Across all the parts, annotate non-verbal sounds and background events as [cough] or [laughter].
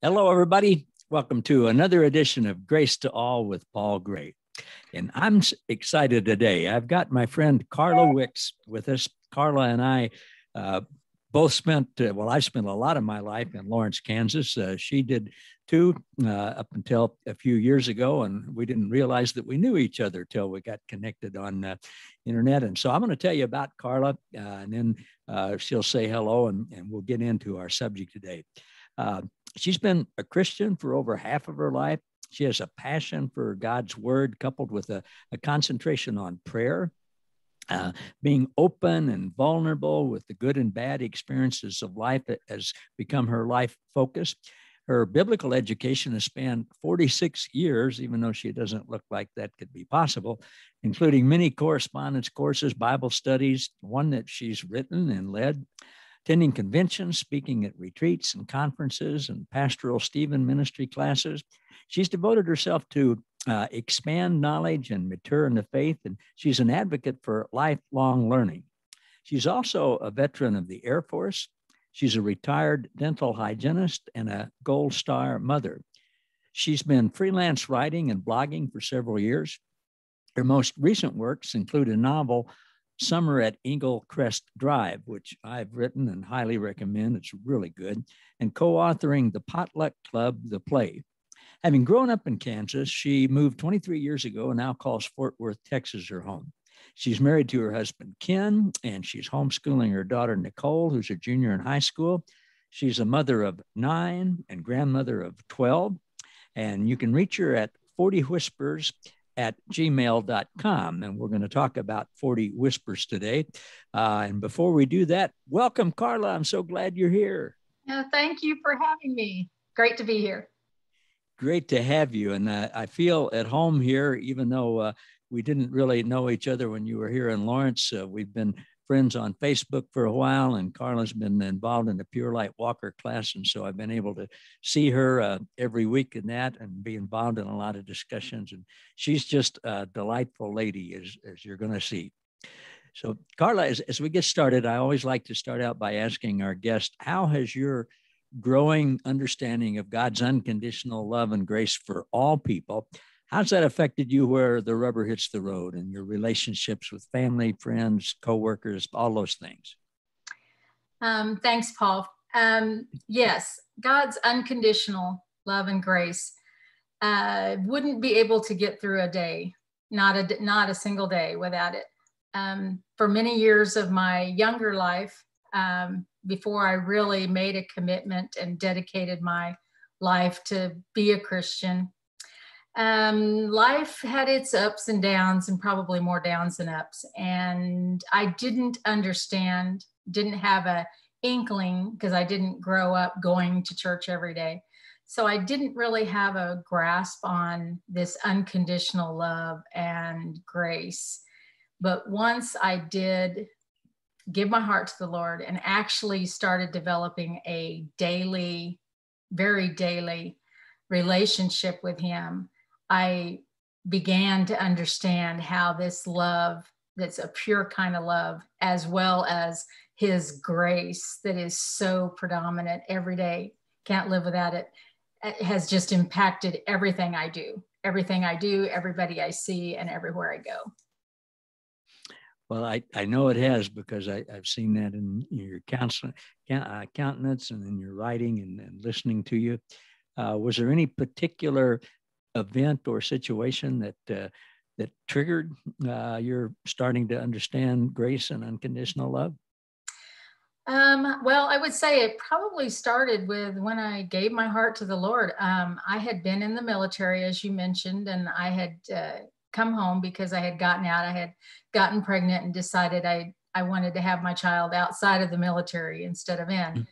Hello, everybody. Welcome to another edition of Grace to All with Paul Gray. And I'm excited today. I've got my friend Carla Wicks with us. Carla and I uh, both spent, uh, well, I spent a lot of my life in Lawrence, Kansas. Uh, she did too, uh, up until a few years ago. And we didn't realize that we knew each other till we got connected on uh, internet. And so I'm going to tell you about Carla, uh, and then she'll say hello, and, and we'll get into our subject today. She's been a Christian for over half of her life. She has a passion for God's word coupled with a, a concentration on prayer. Uh, being open and vulnerable with the good and bad experiences of life has become her life focus. Her biblical education has spanned 46 years, even though she doesn't look like that could be possible, including many correspondence courses, Bible studies, one that she's written and led, attending conventions, speaking at retreats and conferences and pastoral Stephen ministry classes. She's devoted herself to uh, expand knowledge and mature in the faith, and she's an advocate for lifelong learning. She's also a veteran of the Air Force. She's a retired dental hygienist and a Gold Star mother. She's been freelance writing and blogging for several years. Her most recent works include a novel Summer at Eagle Crest Drive, which I've written and highly recommend. It's really good. And co authoring The Potluck Club, the play. Having grown up in Kansas, she moved 23 years ago and now calls Fort Worth, Texas, her home. She's married to her husband, Ken, and she's homeschooling her daughter, Nicole, who's a junior in high school. She's a mother of nine and grandmother of 12. And you can reach her at 40 Whispers at gmail.com. And we're going to talk about 40 Whispers today. Uh, and before we do that, welcome, Carla. I'm so glad you're here. Yeah, thank you for having me. Great to be here. Great to have you. And uh, I feel at home here, even though uh, we didn't really know each other when you were here in Lawrence. Uh, we've been friends on Facebook for a while, and Carla's been involved in the Pure Light Walker class. And so I've been able to see her uh, every week in that and be involved in a lot of discussions. And she's just a delightful lady, as, as you're going to see. So, Carla, as, as we get started, I always like to start out by asking our guest, how has your growing understanding of God's unconditional love and grace for all people How's that affected you where the rubber hits the road and your relationships with family, friends, coworkers, all those things? Um, thanks, Paul. Um, yes, God's unconditional love and grace uh, wouldn't be able to get through a day, not a not a single day without it. Um, for many years of my younger life, um, before I really made a commitment and dedicated my life to be a Christian, um, life had its ups and downs and probably more downs than ups. And i didn't understand didn't have a inkling because i didn't grow up going to church every day. So i didn't really have a grasp on this unconditional love and grace. But once i did give my heart to the lord and actually started developing a daily very daily relationship with him I began to understand how this love, that's a pure kind of love, as well as his grace that is so predominant every day, can't live without it, it has just impacted everything I do, everything I do, everybody I see, and everywhere I go. Well, I, I know it has because I, I've seen that in your counseling, uh, countenance and in your writing and, and listening to you. Uh, was there any particular event or situation that uh, that triggered uh, your starting to understand grace and unconditional love? Um, well, I would say it probably started with when I gave my heart to the Lord. Um, I had been in the military, as you mentioned, and I had uh, come home because I had gotten out. I had gotten pregnant and decided I I wanted to have my child outside of the military instead of in. Mm-hmm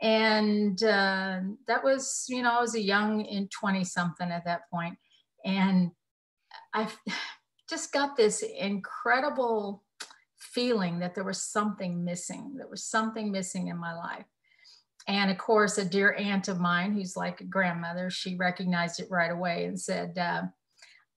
and uh, that was you know i was a young in 20 something at that point. And i [sighs] just got this incredible feeling that there was something missing there was something missing in my life. And of course a dear aunt of mine who's like a grandmother she recognized it right away and said uh,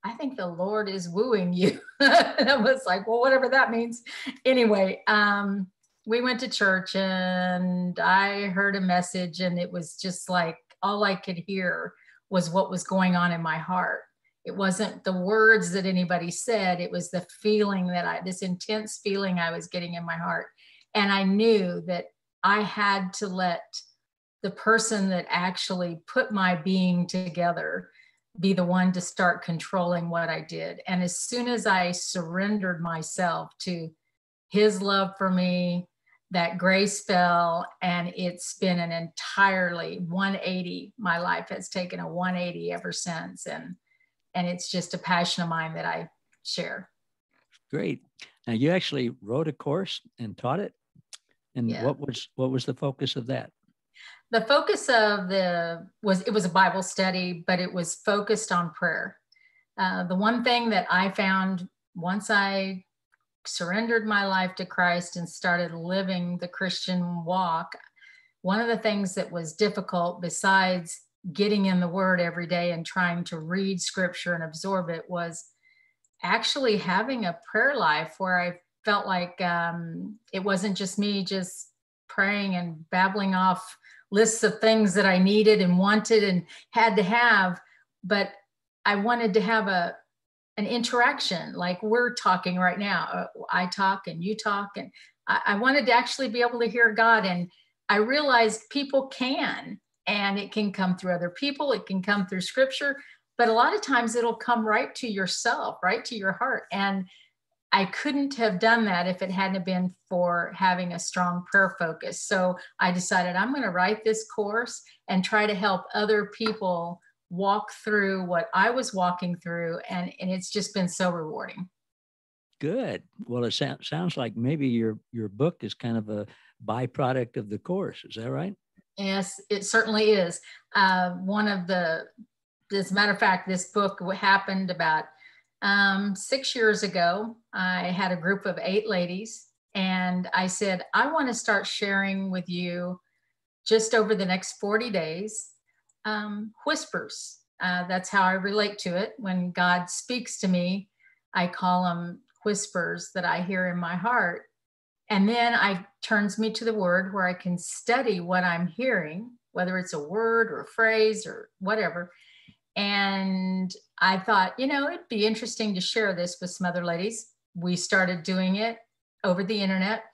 i think the lord is wooing you. [laughs] And i was like well whatever that means. Anyway um, we went to church and I heard a message and it was just like all I could hear was what was going on in my heart. It wasn't the words that anybody said, it was the feeling that I, this intense feeling I was getting in my heart. And I knew that I had to let the person that actually put my being together be the one to start controlling what I did. And as soon as I surrendered myself to his love for me, that grace fell, and it's been an entirely 180. My life has taken a 180 ever since. And and it's just a passion of mine that I share. Great. Now you actually wrote a course and taught it. And yeah. what was what was the focus of that? the focus of the was it was a bible study but it was focused on prayer uh, the one thing that i found once i surrendered my life to christ and started living the christian walk one of the things that was difficult besides getting in the word every day and trying to read scripture and absorb it was actually having a prayer life where i felt like um, it wasn't just me just praying and babbling off lists of things that I needed and wanted and had to have, but I wanted to have a an interaction like we're talking right now. Uh, I talk and you talk, and I, I wanted to actually be able to hear God. And I realized people can, and it can come through other people, it can come through scripture, but a lot of times it'll come right to yourself, right to your heart. And I couldn't have done that if it hadn't been for having a strong prayer focus. So I decided I'm going to write this course and try to help other people walk through what I was walking through. And, and it's just been so rewarding. Good. Well, it so- sounds like maybe your, your book is kind of a byproduct of the course. Is that right? Yes, it certainly is. Uh, one of the, as a matter of fact, this book happened about um, six years ago, I had a group of eight ladies, and I said, I want to start sharing with you just over the next 40 days um, whispers. Uh, that's how I relate to it. When God speaks to me, I call them whispers that I hear in my heart. And then I turns me to the word where I can study what I'm hearing, whether it's a word or a phrase or whatever. And I thought, you know, it'd be interesting to share this with some other ladies. We started doing it over the internet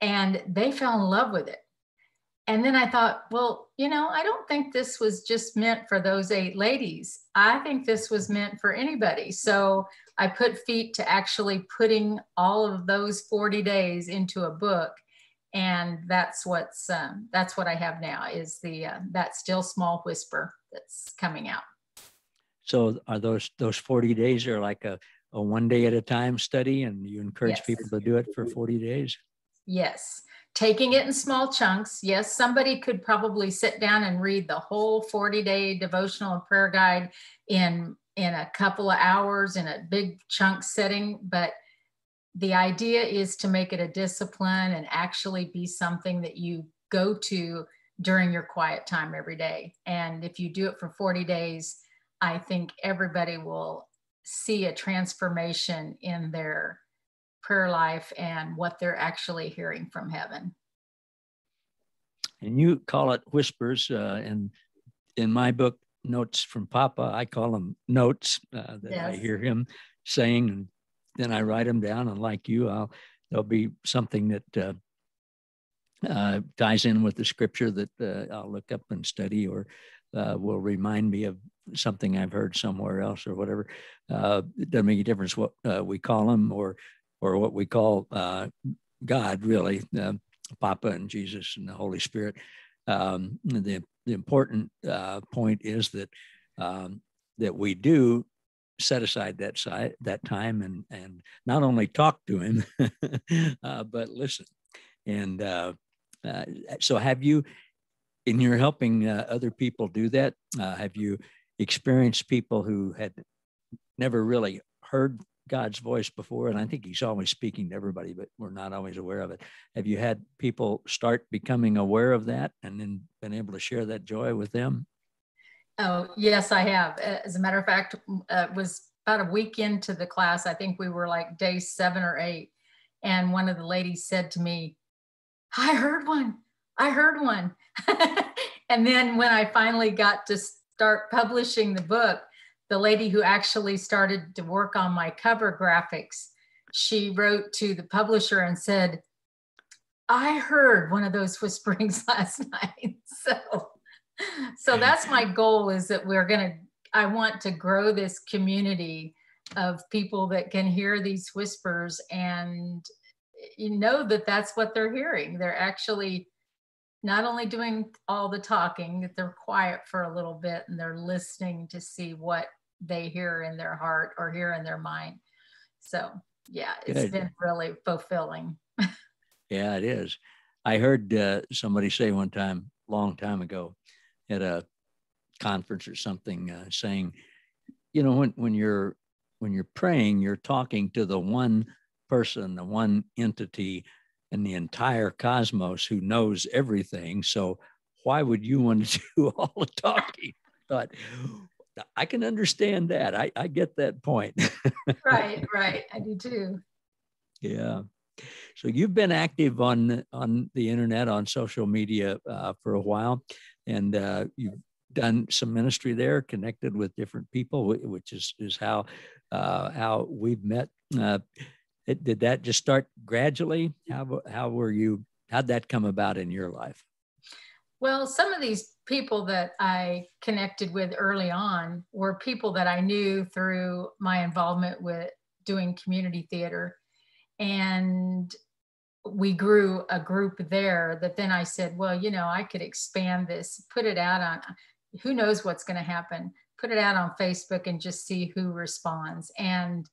and they fell in love with it. And then I thought, well, you know, I don't think this was just meant for those eight ladies. I think this was meant for anybody. So I put feet to actually putting all of those 40 days into a book. And that's what's um, that's what I have now is the uh, that still small whisper that's coming out. So are those those 40 days are like a, a one day at a time study and you encourage yes. people to do it for 40 days? Yes. Taking it in small chunks. Yes, somebody could probably sit down and read the whole 40 day devotional and prayer guide in in a couple of hours in a big chunk setting, but the idea is to make it a discipline and actually be something that you go to during your quiet time every day. And if you do it for 40 days, I think everybody will see a transformation in their prayer life and what they're actually hearing from heaven. And you call it whispers. Uh, and in my book, Notes from Papa, I call them notes uh, that yes. I hear him saying. And then I write them down. And like you, I'll, there'll be something that uh, uh, ties in with the scripture that uh, I'll look up and study or uh, will remind me of something I've heard somewhere else or whatever. Uh, it doesn't make a difference what uh, we call them or or what we call uh, God, really, uh, Papa and Jesus and the Holy Spirit. Um, the the important uh, point is that um, that we do set aside that that time and and not only talk to him [laughs] uh, but listen and uh, uh, so have you in your helping other people do that have you experienced people who had never really heard God's voice before, and I think He's always speaking to everybody, but we're not always aware of it. Have you had people start becoming aware of that and then been able to share that joy with them? Oh, yes, I have. As a matter of fact, uh, it was about a week into the class. I think we were like day seven or eight. And one of the ladies said to me, I heard one. I heard one. [laughs] and then when I finally got to start publishing the book, the lady who actually started to work on my cover graphics, she wrote to the publisher and said, I heard one of those whisperings [laughs] last night. [laughs] So, so that's my goal is that we're going to, I want to grow this community of people that can hear these whispers and you know that that's what they're hearing. They're actually not only doing all the talking, that they're quiet for a little bit and they're listening to see what they hear in their heart or hear in their mind. So yeah, it's Good. been really fulfilling. yeah, it is. I heard uh, somebody say one time, long time ago, at a conference or something, uh, saying, you know, when when you're when you're praying, you're talking to the one person, the one entity in the entire cosmos who knows everything. So why would you want to [laughs] do all the talking? But I can understand that. I, I get that point. right, [laughs] right. I do too. Yeah. So you've been active on on the internet, on social media uh, for a while, and uh, you've done some ministry there, connected with different people, which is is how uh, how we've met. Uh, it, did that just start gradually? How how were you? How'd that come about in your life? Well, some of these people that I connected with early on were people that I knew through my involvement with doing community theater. And we grew a group there that then I said, well, you know, I could expand this, put it out on who knows what's going to happen, put it out on Facebook and just see who responds. And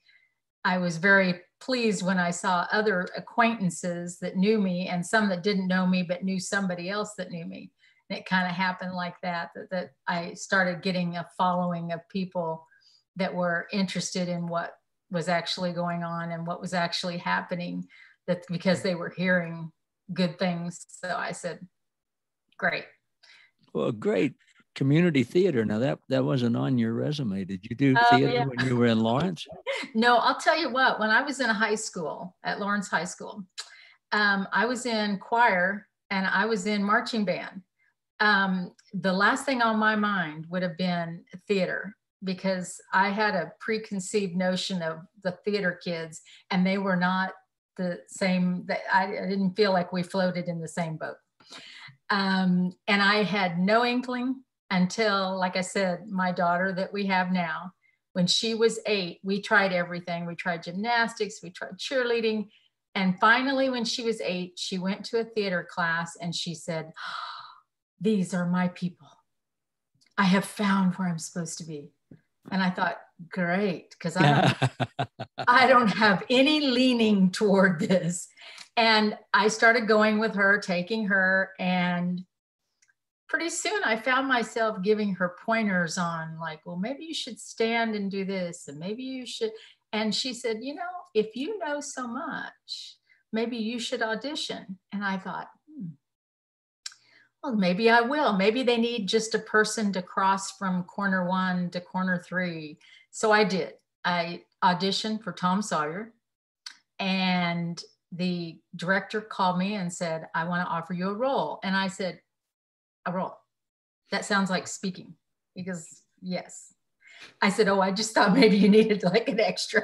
I was very pleased when I saw other acquaintances that knew me and some that didn't know me but knew somebody else that knew me. And it kind of happened like that, that, that I started getting a following of people that were interested in what was actually going on and what was actually happening that because they were hearing good things. So I said, great. Well, great community theater. Now that that wasn't on your resume. Did you do oh, theater yeah. when you were in Lawrence? [laughs] no, I'll tell you what. When I was in high school at Lawrence High School, um, I was in choir and I was in marching band. Um, the last thing on my mind would have been theater because I had a preconceived notion of the theater kids, and they were not the same. That I, I didn't feel like we floated in the same boat. Um, and I had no inkling until, like I said, my daughter that we have now, when she was eight, we tried everything. We tried gymnastics, we tried cheerleading. And finally, when she was eight, she went to a theater class and she said, These are my people. I have found where I'm supposed to be. And I thought, great, because I don't, [laughs] I don't have any leaning toward this. And I started going with her, taking her, and pretty soon I found myself giving her pointers on, like, well, maybe you should stand and do this, and maybe you should. And she said, you know, if you know so much, maybe you should audition. And I thought, well, maybe I will. Maybe they need just a person to cross from corner one to corner three. So I did. I auditioned for Tom Sawyer, and the director called me and said, I want to offer you a role. And I said, a role. That sounds like speaking because yes. I said, Oh, I just thought maybe you needed like an extra.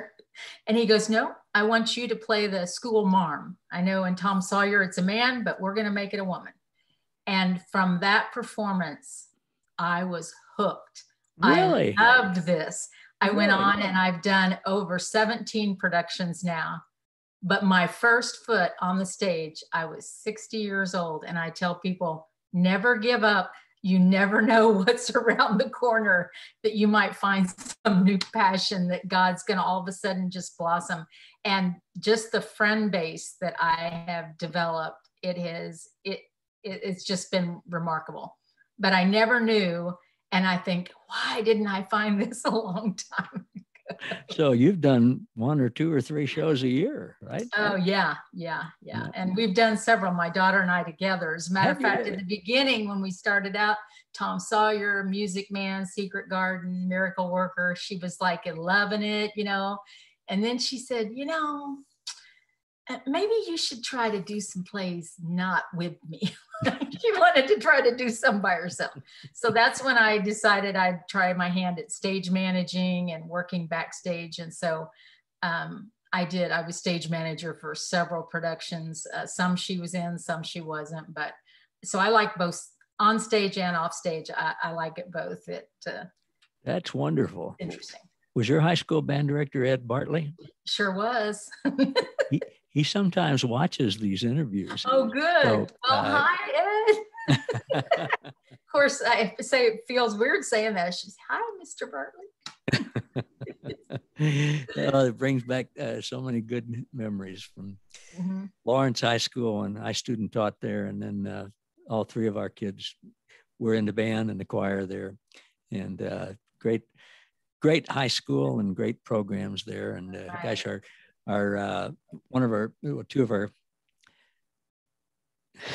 And he goes, No, I want you to play the school marm. I know in Tom Sawyer it's a man, but we're going to make it a woman. And from that performance, I was hooked. Really? I loved this. I really? went on and I've done over 17 productions now. But my first foot on the stage, I was 60 years old. And I tell people, never give up. You never know [laughs] what's around the corner that you might find some new passion that God's going to all of a sudden just blossom. And just the friend base that I have developed, it has, it, it it's just been remarkable. But I never knew. And I think, why didn't I find [laughs] this a long time ago? so you've done one or two or three shows a year, right? Oh yeah, yeah, yeah. And we've done several, my daughter and I together. As a matter of fact, in the beginning when we started out, Tom Sawyer, Music Man, Secret Garden, Miracle Worker, she was like loving it, you know. And then she said, you know, uh, maybe you should try to do some plays not with me. [laughs] [laughs] she wanted to try to do some by herself. So that's when I decided I'd try my hand at stage managing and working backstage. And so um, I did. I was stage manager for several productions. Uh, some she was in, some she wasn't. But so I like both on stage and off stage. I, I like it both. It uh, that's wonderful. Interesting. Was your high school band director Ed Bartley? Sure was. [laughs] he, sometimes watches these interviews. Oh, good. So, well, uh, hi, Ed. [laughs] of course, I say it feels weird saying that. She's, hi, Mr. Bartley. [laughs] well, it brings back uh, so many good memories from mm-hmm. Lawrence High School, and I student taught there, and then uh, all three of our kids were in the band and the choir there, and uh, great, great high school and great programs there. And uh, gosh, our our uh, one of our two of our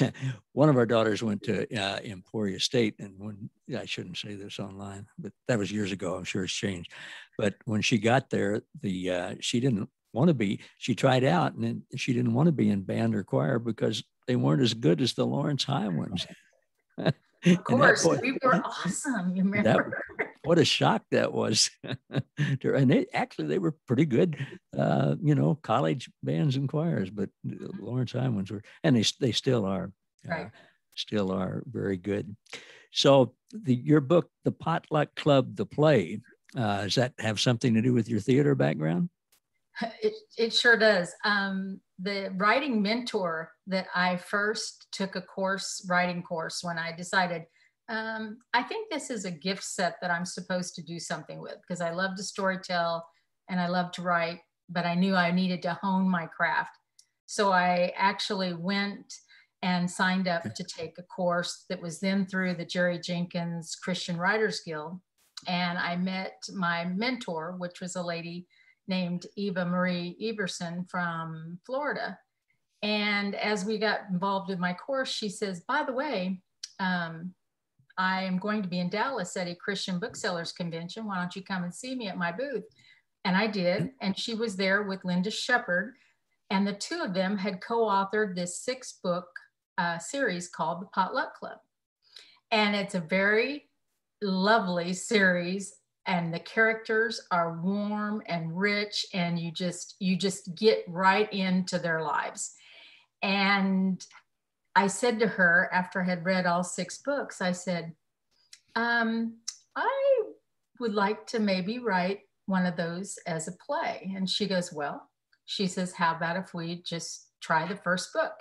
[laughs] one of our daughters went to uh, Emporia State, and when I shouldn't say this online, but that was years ago. I'm sure it's changed. But when she got there, the uh, she didn't want to be. She tried out, and then she didn't want to be in band or choir because they weren't as good as the Lawrence High ones. Of course, point, we were awesome. You [laughs] remember? That, [laughs] what a shock that was. [laughs] and they actually they were pretty good, uh, you know, college bands and choirs. But Lawrence High ones were, and they they still are, uh, still are very good. So the your book, The Potluck Club, the play, uh, does that have something to do with your theater background? It, it sure does. Um, the writing mentor that I first took a course, writing course, when I decided, um, I think this is a gift set that I'm supposed to do something with because I love to storytell and I love to write, but I knew I needed to hone my craft. So I actually went and signed up to take a course that was then through the Jerry Jenkins Christian Writers Guild. And I met my mentor, which was a lady named Eva Marie Everson from Florida. And as we got involved with my course, she says, by the way, um, I am going to be in Dallas at a Christian booksellers convention. Why don't you come and see me at my booth? And I did. And she was there with Linda Shepherd. And the two of them had co authored this six book uh, series called The Potluck Club. And it's a very lovely series and the characters are warm and rich and you just you just get right into their lives. And i said to her after i had read all six books i said um, i would like to maybe write one of those as a play. And she goes well she says how about if we just try the first book?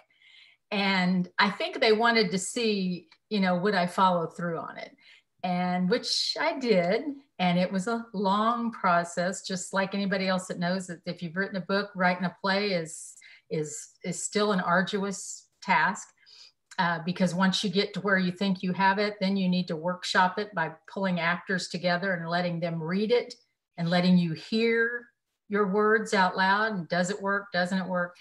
And i think they wanted to see you know would i follow through on it? And which I did. And it was a long process, just like anybody else that knows that if you've written a book, writing a play is is is still an arduous task. Uh, because once you get to where you think you have it, then you need to workshop it by pulling actors together and letting them read it and letting you hear your words out loud. And does it work? Doesn't it work?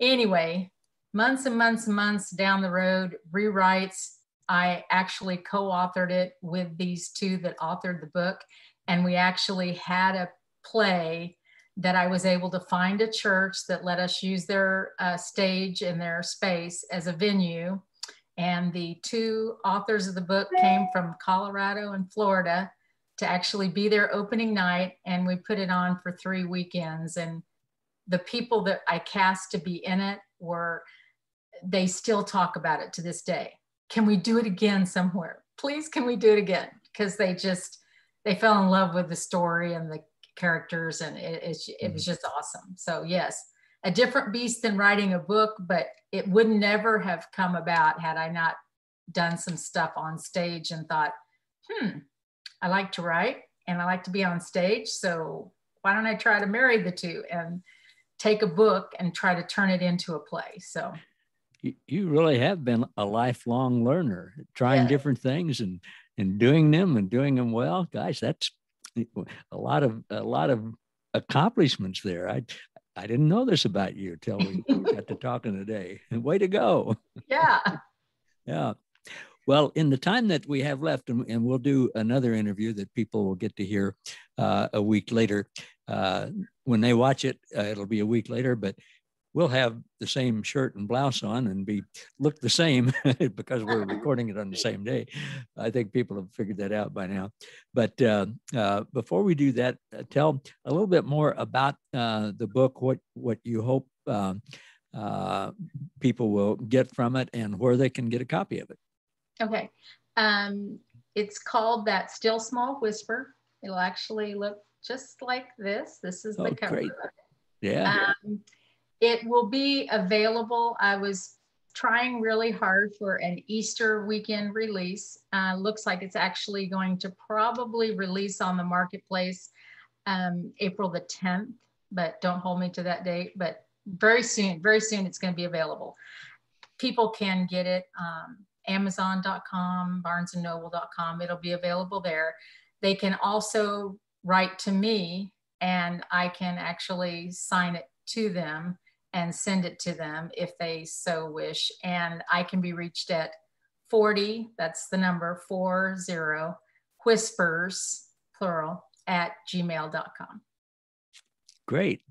Anyway, months and months and months down the road, rewrites, I actually co authored it with these two that authored the book. And we actually had a play that I was able to find a church that let us use their uh, stage and their space as a venue. And the two authors of the book came from Colorado and Florida to actually be their opening night. And we put it on for three weekends. And the people that I cast to be in it were, they still talk about it to this day can we do it again somewhere? Please, can we do it again? Because they just they fell in love with the story and the characters, and it, it, it was mm-hmm. just awesome. So yes, a different beast than writing a book, but it would never have come about had I not done some stuff on stage and thought, hmm, I like to write and I like to be on stage. So why don't I try to marry the two and take a book and try to turn it into a play? So you, really have been a lifelong learner, trying yeah. different things and and doing them and doing them well. Guys, that's a lot of a lot of accomplishments there. I I didn't know this about you till we got to talking today. And [laughs] Way to go! Yeah, [laughs] yeah. Well, in the time that we have left, and, and we'll do another interview that people will get to hear uh, a week later. Uh, when they watch it, uh, it'll be a week later. But we'll have the same shirt and blouse on and be look the same [laughs] because we're recording it on the same day. I think people have figured that out by now. But uh, uh, before we do that, uh, tell a little bit more about uh, the book. What what you hope um, uh, people will get from it, and where they can get a copy of it. Okay, um, it's called that still small whisper. It'll actually look just like this. This is the oh, cover. Great. Yeah. Um, it will be available. I was trying really hard for an Easter weekend release. Uh, looks like it's actually going to probably release on the marketplace um, April the 10th, but don't hold me to that date. But very soon, very soon, it's going to be available. People can get it um, Amazon.com, BarnesandNoble.com. It'll be available there. They can also write to me, and I can actually sign it to them and send it to them if they so wish. And I can be reached at 40, that's the number, 40 whispers, plural, at gmail.com. Great.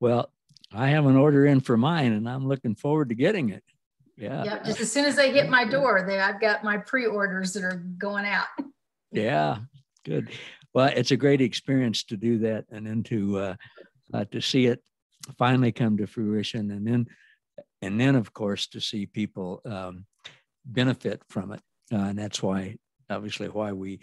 Well, I have an order in for mine and I'm looking forward to getting it. Yeah. Yep. Just as soon as they hit my door, they I've got my pre-orders that are going out. [laughs] yeah. Good. Well, it's a great experience to do that and then to uh, uh, to see it finally come to fruition and then and then of course to see people um, benefit from it uh, and that's why obviously why we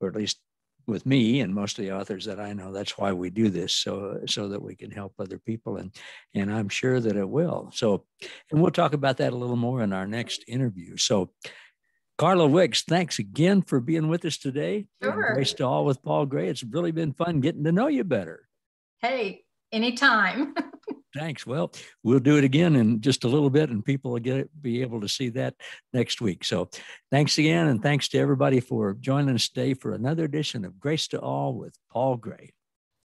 or at least with me and most of the authors that I know that's why we do this so so that we can help other people and and I'm sure that it will so and we'll talk about that a little more in our next interview so Carla Wicks, thanks again for being with us today. Sure. Grace to all with Paul Gray. It's really been fun getting to know you better. Hey, anytime. [laughs] Thanks. Well, we'll do it again in just a little bit, and people will get be able to see that next week. So, thanks again, and thanks to everybody for joining us today for another edition of Grace to All with Paul Gray.